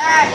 এক